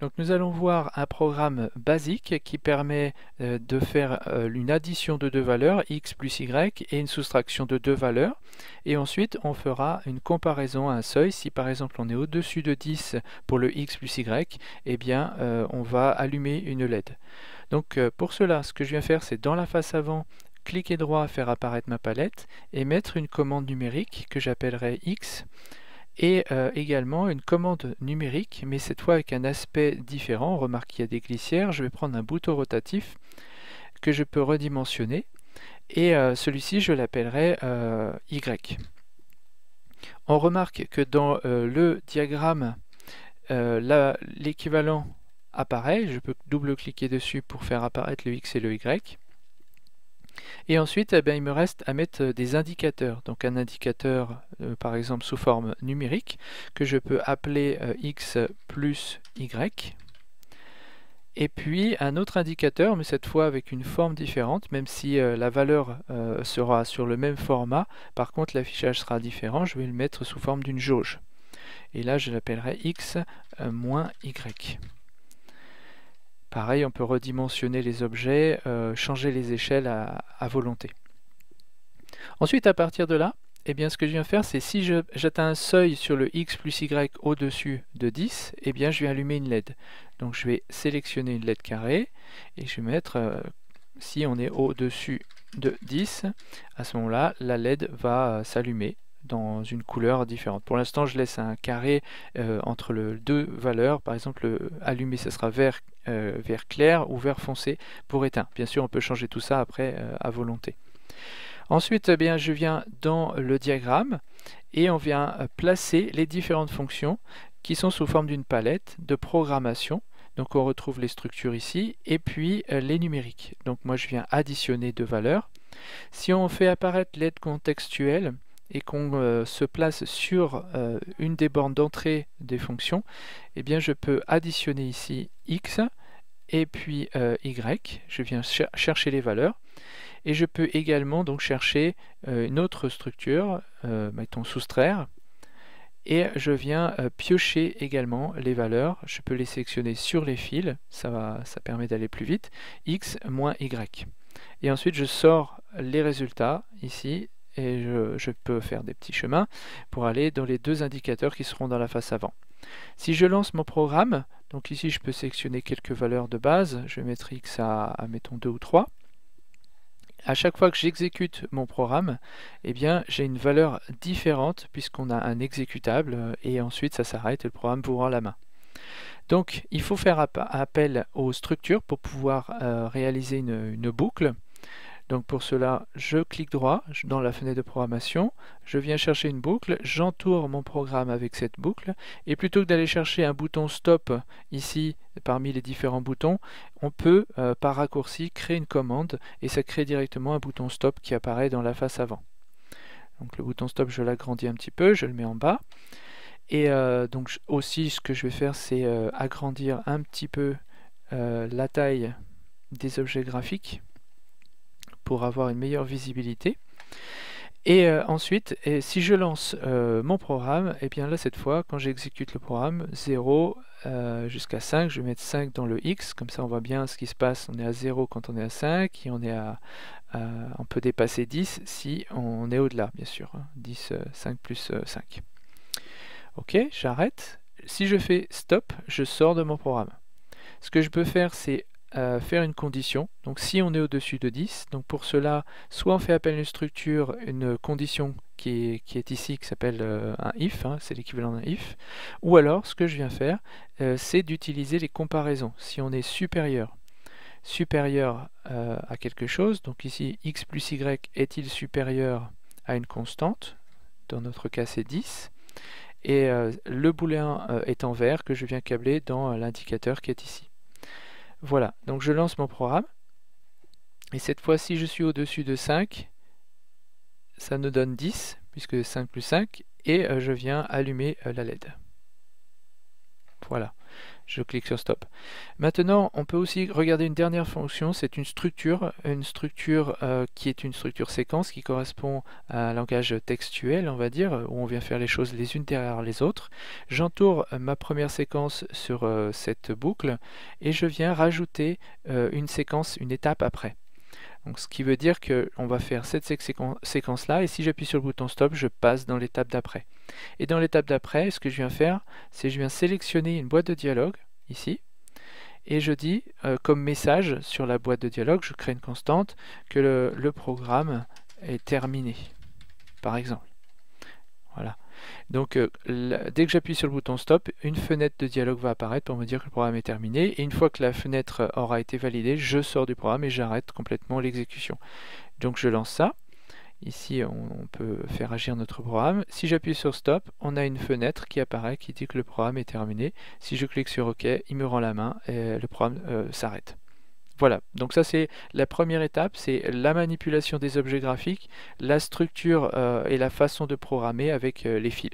Donc nous allons voir un programme basique qui permet euh, de faire euh, une addition de deux valeurs, x plus y, et une soustraction de deux valeurs. Et ensuite, on fera une comparaison à un seuil. Si par exemple on est au-dessus de 10 pour le x plus y, eh bien euh, on va allumer une LED. Donc pour cela, ce que je viens faire, c'est dans la face avant, cliquer droit, faire apparaître ma palette, et mettre une commande numérique que j'appellerai x et euh, également une commande numérique, mais cette fois avec un aspect différent. remarque qu'il y a des glissières. Je vais prendre un bouton rotatif que je peux redimensionner, et euh, celui-ci, je l'appellerai euh, Y. On remarque que dans le diagramme, l'équivalent apparaît. Je peux double-cliquer dessus pour faire apparaître le X et le Y. Et ensuite, eh bien, il me reste à mettre euh, des indicateurs. Donc un indicateur, euh, par exemple, sous forme numérique, que je peux appeler euh, x plus y. Et puis un autre indicateur, mais cette fois avec une forme différente, même si la valeur sera sur le même format, par contre l'affichage sera différent, je vais le mettre sous forme d'une jauge. Et là je l'appellerai x moins y. Pareil, on peut redimensionner les objets, euh, changer les échelles à, volonté. Ensuite, à partir de là, eh bien, ce que je viens faire, c'est si j'atteins un seuil sur le x plus y au-dessus de 10, eh bien, je vais allumer une LED. Donc, je vais sélectionner une LED carrée et je vais mettre, euh, si on est au-dessus de 10, à ce moment-là, la LED va euh, s'allumer dans une couleur différente. Pour l'instant, je laisse un carré euh, entre les deux valeurs. Par exemple, allumé, ce sera vert, euh, vert clair ou vert foncé pour éteint. Bien sûr, on peut changer tout ça après euh, à volonté. Ensuite, eh bien, je viens dans le diagramme et on vient placer les différentes fonctions qui sont sous forme d'une palette de programmation. Donc on retrouve les structures ici et puis les numériques. Donc moi je viens additionner deux valeurs. Si on fait apparaître l'aide contextuelle, et qu'on euh, se place sur euh, une des bornes d'entrée des fonctions, eh bien je peux additionner ici x et puis euh, y. Je viens chercher les valeurs. Et je peux également donc chercher une autre structure, mettons soustraire, et je viens piocher également les valeurs. Je peux les sélectionner sur les fils, ça, va, ça permet d'aller plus vite, x moins y. Et ensuite je sors les résultats ici et je, peux faire des petits chemins pour aller dans les deux indicateurs qui seront dans la face avant. Si je lance mon programme, donc ici je peux sélectionner quelques valeurs de base, je vais mettre x à, mettons 2 ou 3. À chaque fois que j'exécute mon programme, eh bien j'ai une valeur différente puisqu'on a un exécutable et ensuite ça s'arrête et le programme vous rend la main. Donc il faut faire appel aux structures pour pouvoir euh, réaliser une boucle. Donc pour cela, je clique droit dans la fenêtre de programmation, je viens chercher une boucle, j'entoure mon programme avec cette boucle, et plutôt que d'aller chercher un bouton stop ici parmi les différents boutons, on peut euh, par raccourci créer une commande et ça crée directement un bouton stop qui apparaît dans la face avant. Donc le bouton stop, je l'agrandis un petit peu, je le mets en bas. Et euh, donc aussi ce que je vais faire c'est euh, agrandir un petit peu la taille des objets graphiques pour avoir une meilleure visibilité. Et euh, ensuite, si je lance euh, mon programme, et eh bien là cette fois, quand j'exécute le programme, 0 euh, jusqu'à 5, je vais mettre 5 dans le X, comme ça on voit bien ce qui se passe, on est à 0 quand on est à 5, et on, est à, on peut dépasser 10 si on est au-delà, bien sûr, 10, hein. 5 plus 5. Ok, j'arrête. Si je fais stop, je sors de mon programme. Ce que je peux faire, c'est faire une condition. Donc si on est au-dessus de 10, donc pour cela, soit on fait appel à une structure, une condition qui est, ici, qui s'appelle euh, un if, hein, c'est l'équivalent d'un if, ou alors ce que je viens faire, euh, c'est d'utiliser les comparaisons. Si on est supérieur, supérieur euh, à quelque chose, donc ici x plus y est-il supérieur à une constante, dans notre cas c'est 10, et le booléen est en vert que je viens câbler dans l'indicateur qui est ici. Voilà, donc je lance mon programme. Et cette fois-ci, je suis au-dessus de 5. Ça nous donne 10, puisque 5 plus 5. Et euh, je viens allumer euh, la LED. Voilà. je clique sur Stop. Maintenant, on peut aussi regarder une dernière fonction, c'est une structure, une structure euh, qui est une structure séquence qui correspond à un langage textuel, on va dire, où on vient faire les choses les unes derrière les autres. J'entoure ma première séquence sur euh, cette boucle et je viens rajouter euh, une séquence, une étape après. Ce qui veut dire qu'on va faire cette séquence-là, et si j'appuie sur le bouton Stop, je passe dans l'étape d'après. Et dans l'étape d'après, ce que je viens faire, c'est je viens sélectionner une boîte de dialogue, ici, et je dis, euh, comme message sur la boîte de dialogue, je crée une constante, que le programme est terminé, par exemple. Voilà. Donc euh, dès que j'appuie sur le bouton stop, une fenêtre de dialogue va apparaître pour me dire que le programme est terminé. Et une fois que la fenêtre aura été validée, je sors du programme et j'arrête complètement l'exécution. Donc je lance ça. Ici, on, peut faire agir notre programme. Si j'appuie sur Stop, on a une fenêtre qui apparaît qui dit que le programme est terminé. Si je clique sur OK, il me rend la main et le programme euh, s'arrête. Voilà, donc ça c'est la première étape, c'est la manipulation des objets graphiques, la structure euh, et la façon de programmer avec euh, les fils.